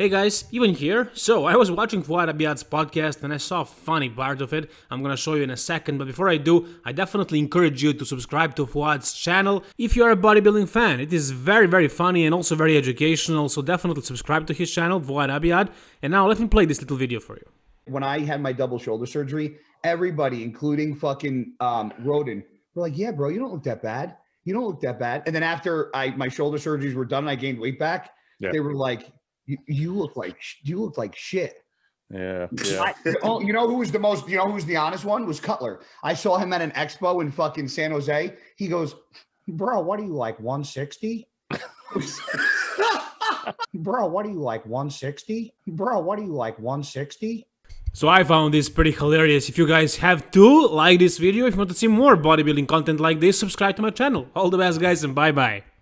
Hey guys, Ivan here. So, I was watching Fouad Abiad's podcast and I saw a funny part of it. I'm gonna show you in a second, but before I do, I definitely encourage you to subscribe to Fouad's channel if you are a bodybuilding fan. It is very, very funny and also very educational, so definitely subscribe to his channel, Fouad Abiad. And now let me play this little video for you. When I had my double shoulder surgery, everybody, including fucking um, Roden, were like, "Yeah, bro, you don't look that bad. You don't look that bad." And then after I my shoulder surgeries were done, and I gained weight back. Yeah. They were like, you, you look like you look like shit. Yeah, yeah. I- oh, you know who was the most? You know who was the honest one? Was Cutler. I saw him at an expo in fucking San Jose. He goes, "Bro, what are you like 160?" Bro, what are you like 160? Bro, what are you like 160? So I found this pretty hilarious. If you guys have to, like this video. If you want to see more bodybuilding content like this, subscribe to my channel. All the best guys and bye bye.